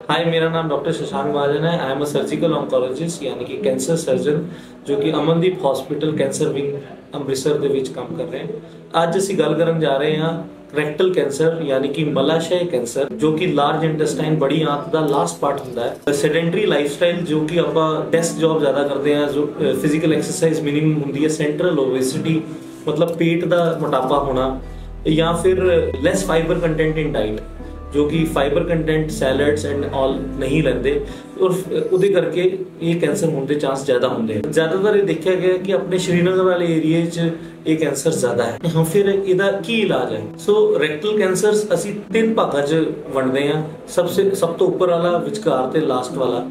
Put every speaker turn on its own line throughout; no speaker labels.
High ਮੇਰਾ ਨਾਮ doctor Shashank Mahajan ਹੈ I am a surgical oncologist ਯਾਨੀ ਕਿ ਕੈਂਸਰ ਸਰਜਨ ਜੋ ਕਿ Amandeep hospital cancer wing Amritsar ਦੇ ਵਿੱਚ ਕੰਮ ਕਰ ਰਹੇ ਹਾਂ ਅੱਜ ਅਸੀਂ ਗੱਲ ਕਰਨ ਜਾ ਰਹੇ ਹਾਂ ਰੈਕਟਲ ਕੈਂਸਰ ਯਾਨੀ ਕਿ ਮਲਾਸ਼य ਕੈਂਸਰ ਜੋ ਕਿ ਲਾਰਜ ਇੰਟੈਸਟਾਈਨ ਬੜੀ ਆਂਤ ਦਾ ਲਾਸਟ ਪਾਰਟ ਹੁੰਦਾ ਹੈ ਸੈਡੈਂਟਰੀ ਲਾਈਫਸਟਾਈਲ ਜੋ ਕਿ ਆਪਾਂ ਡੈਸਕ ਜੌਬ ਜ਼ਿਆਦਾ ਕਰਦੇ ਹਾਂ ਜੋ ਫਿਜ਼ੀਕਲ ਐਕਸਰਸਾਈਜ਼ ਮਿਨੀਮਮ ਹੁੰਦੀ ਹੈ ਸੈਂਟਰਲ ਓਬੇਸਿਟੀ ਮਤਲਬ ਪੇਟ ਦਾ ਮੋਟਾਪਾ ਹੋਣਾ ਜਾਂ ਫਿਰ less fibre content in diet ਜੋ ਕਿ fibre content salads and all ਨਹੀਂ ਲੈਂਦੇ। ਔਰ ਉਹਦੇ ਕਰਕੇ ਇਹ ਕੈਂਸਰ ਹੋਣ ਦੇ ਚਾਂਸ ਜ਼ਿਆਦਾ ਹੁੰਦੇ ਹਨ। ਜ਼ਿਆਦਾਤਰ ਇਹ ਦੇਖਿਆ ਗਿਆ ਕਿ ਆਪਣੇ ਸ਼੍ਰੀਨਗਰ ਵਾਲੇ ਏਰੀਆ 'ਚ ਇਹ ਕੈਂਸਰ ਜ਼ਿਆਦਾ ਹੈ। ਹਾਂ ਫਿਰ ਇਹਦਾ ਕੀ ਇਲਾਜ ਹੈ? ਸੋ ਰੈਕਟਲ ਕੈਂਸਰਸ ਅਸੀਂ ਤਿੰਨ ਭਾਗਾਂ 'ਚ ਵੰਡਦੇ ਹਾਂ। ਸਭ ਸੇ ਸਭ ਤੋਂ ਉੱਪਰ ਵਾਲਾ, ਵਿਚਕਾਰ ਤੇ ਲਾਸਟ ਵਾਲਾ।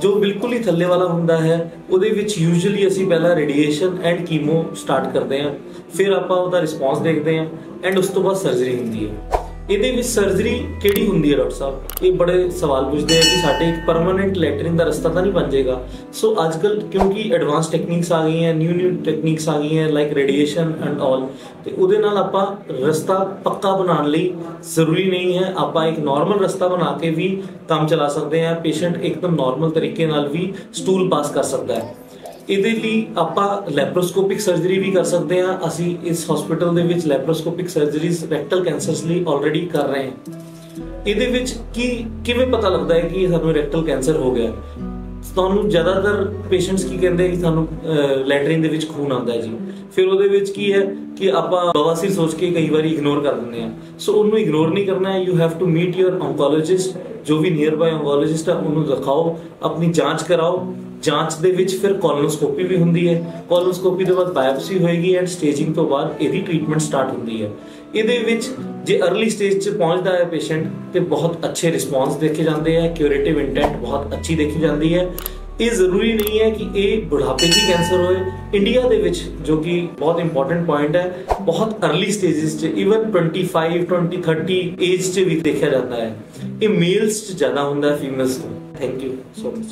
ਜੋ ਬਿਲਕੁਲ ਹੀ ਥੱਲੇ ਵਾਲਾ ਹੁੰਦਾ ਹੈ, ਉਹਦੇ ਵਿੱਚ ਯੂਜੂਅਲੀ ਅਸੀਂ ਪਹਿਲਾਂ ਰੇਡੀਏਸ਼ਨ ਐਂਡ ਕੀਮੋ ਸਟਾਰਟ ਕਰਦੇ ਹਾਂ। ਫਿਰ ਆਪਾਂ ਉਹਦਾ ਰਿਸਪੌਂਸ ਦੇਖਦੇ ਹਾਂ। ਐਂਡ ਉਸ ਤੋਂ ਬਾਅਦ ਸਰਜਰੀ ਹੁੰਦੀ ਹੈ। ਇਹਦੇ ਵਿੱਚ ਸਰਜਰੀ ਕਿਹੜੀ ਹੁੰਦੀ ਹੈ ਡਾਕਟਰ ਸਾਹਿਬ? ਇਹ ਬੜੇ ਸਵਾਲ ਪੁੱਛਦੇ ਆ ਕਿ ਸਾਡੇ ਇੱਕ ਪਰਮਨੈਂਟ ਲੈਟਰਿੰਗ ਦਾ ਰਸਤਾ ਤਾਂ ਨਹੀਂ ਬਣ ਜਾਏਗਾ। ਸੋ ਅੱਜ ਅੱਜਕੱਲ ਕਿਉਂਕਿ ਐਡਵਾਂਸ ਟੈਕਨੀਕਸ ਆ ਗਈਆਂ ਨਿਊ ਨਿਊ ਟੈਕਨੀਕਸ ਆ ਗਈਆਂ ਲਾਈਕ ਰੇਡੀਏਸ਼ਨ ਐਂਡ ਆਲ ਤੇ ਉਹਦੇ ਨਾਲ ਆਪਾਂ ਰਸਤਾ ਪੱਕਾ ਬਣਾਉਣ ਲਈ ਜ਼ਰੂਰੀ ਨਹੀਂ ਹੈ। ਆਪਾਂ ਇੱਕ ਨਾਰਮਲ ਰਸਤਾ ਬਣਾ ਕੇ ਵੀ ਕੰਮ ਚਲਾ ਸਕਦੇ ਹਾਂ। ਪੇਸ਼ੈਂਟ ਇੱਕਦਮ ਨਾਰਮਲ ਤਰੀਕੇ ਨਾਲ ਵੀ ਸਟੂਲ ਪਾਸ ਕਰ ਸਕਦਾ ਹੈ। ਇਹਦੇ ਲਈ ਆਪਾਂ ਲੈਪਰੋਸਕੋਪਿਕ ਸਰਜਰੀ ਵੀ ਕਰ ਸਕਦੇ ਹਾਂ। ਅਸੀਂ ਇਸ ਹਸਪੀਟਲ ਦੇ ਵਿੱਚ ਲੈਪਰੋਸਕੋਪਿਕ ਸਰਜਰੀਜ਼ ਰੈਕਟਲ ਕੈਂਸਰਸ ਲਈ ਆਲਰੇਡੀ ਕਰ ਰਹੇ ਹਾਂ। ਇਹਦੇ ਵਿੱਚ ਕੀ ਕਿਵੇਂ ਪਤਾ ਲੱਗਦਾ ਹੈ ਕਿ ਸਾਨੂੰ ਰੈਕਟਲ ਕੈਂਸਰ ਹੋ ਗਿਆ? ਤੁਹਾਨੂੰ ਜ਼ਿਆਦਾਤਰ ਪੇਸ਼ੈਂਟਸ ਕੀ ਕਹਿੰਦੇ ਕਿ ਸਾਨੂੰ ਲੈਟਰਿਨ ਦੇ ਵਿੱਚ ਖੂਨ ਆਉਂਦਾ ਜੀ। ਫਿਰ ਉਹਦੇ ਵਿੱਚ ਕੀ ਹੈ ਕਿ ਆਪਾਂ ਬਵਾਸੀਰ ਸੋਚ ਕੇ ਕਈ ਵਾਰੀ ਇਗਨੋਰ ਕਰ ਦਿੰਦੇ ਆ ਸੋ ਉਹਨੂੰ ਇਗਨੋਰ ਨਹੀਂ ਕਰਨਾ ਹੈ। You have to meet your oncologist ਜੋ ਵੀ ਨੀਅਰ ਬਾਈ oncologist ਆ, ਉਹਨੂੰ ਦਿਖਾਓ। ਆਪਣੀ ਜਾਂਚ ਕਰਾਓ। ਜਾਂਚ ਦੇ ਵਿੱਚ ਫਿਰ ਕੋਲੋਨੋਸਕੋਪੀ ਵੀ ਹੁੰਦੀ ਹੈ। ਕੋਲੋਨੋਸਕੋਪੀ ਦੇ ਬਾਅਦ ਬਾਇਓਪਸੀ ਹੋਏਗੀ ਐਂਡ ਸਟੇਜਿੰਗ ਤੋਂ ਬਾਅਦ ਇਹਦੀ ਟ੍ਰੀਟਮੈਂਟ ਸਟਾਰਟ ਹੁੰਦੀ ਹੈ। ਇਹਦੇ ਵਿੱਚ ਜੇ अर्ਲੀ ਸਟੇਜ 'ਚ ਪਹੁੰਚਦਾ ਹੈ ਪੇਸ਼ੈਂਟ ਤੇ ਬਹੁਤ ਅੱਛੇ ਰਿਸਪੌਂਸ ਦੇਖੇ ਜਾਂਦੇ ਆ ਕਿਉਰੇਟਿਵ ਇੰਟੈਂਟ ਬਹੁਤ ਅੱਛੀ ਦੇਖੀ ਜਾਂਦੀ ਹੈ। ਇਹ ਜ਼ਰੂਰੀ ਨਹੀਂ ਹੈ ਕਿ ਇਹ ਬੁਢਾਪੇ 'ਚ ਕੈਂਸਰ ਹੋਏ। ਇੰਡੀਆ ਦੇ ਵਿੱਚ, ਜੋ ਕਿ ਬਹੁਤ ਇੰਪੋਰਟੈਂਟ ਪੁਆਇੰਟ ਹੈ, ਬਹੁਤ अर्ਲੀ ਸਟੇजेस 'ਚ ਇਵਨ 25 20 30 ਏਜ 'ਚ ਵੀ ਦੇਖਿਆ ਜਾਂਦਾ ਹੈ। ਇਹ ਮੇਲਸ 'ਚ ਜ਼ਿਆਦਾ ਹੁੰਦਾ ਹੈ ਫੀਮੇਲਸ ਤੋਂ। Thank you so much